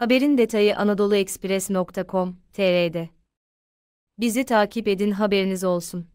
Haberin detayı anadoluekspres.com.tr'de. Bizi takip edin haberiniz olsun.